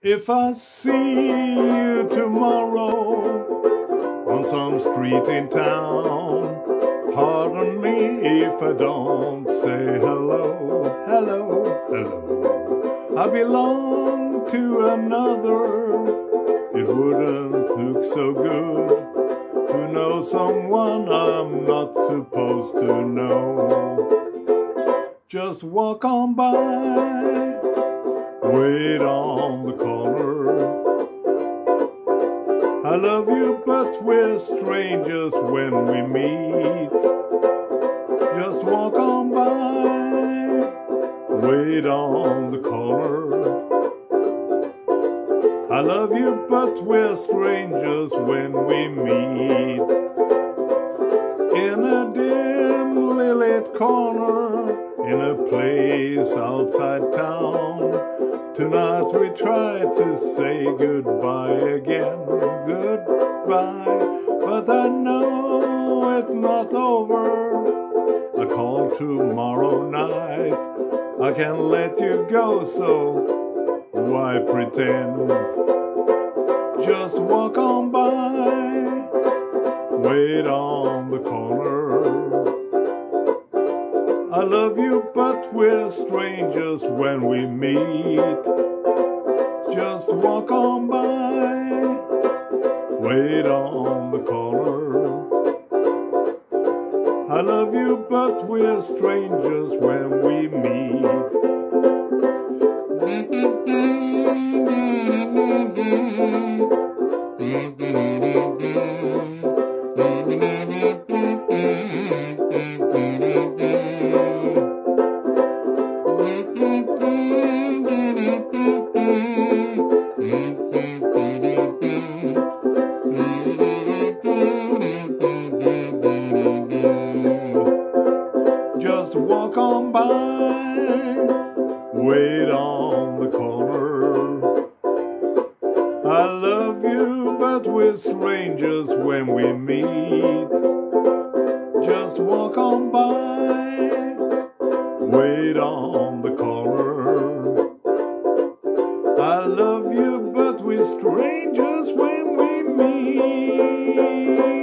If I see you tomorrow on some street in town, pardon me if I don't say hello, hello, hello. I belong to another. It wouldn't look so good to know someone I'm not supposed to know. Just walk on by I love you, but we're strangers when we meet. Just walk on by, wait on the corner. I love you, but we're strangers when we meet. In a dim lit corner, in a place outside town. Tonight we try to say goodbye again, but I know it's not over. I call tomorrow night, I can't let you go, so why pretend? Just walk on by, wait on the corner. I love you, but we're strangers when we meet. Just walk on by, wait on the corner. I love you, but we're strangers when we meet. wait on the corner. I love you, but we're strangers when we meet. Just walk on by, wait on the corner. I love you, but we're strangers when we meet.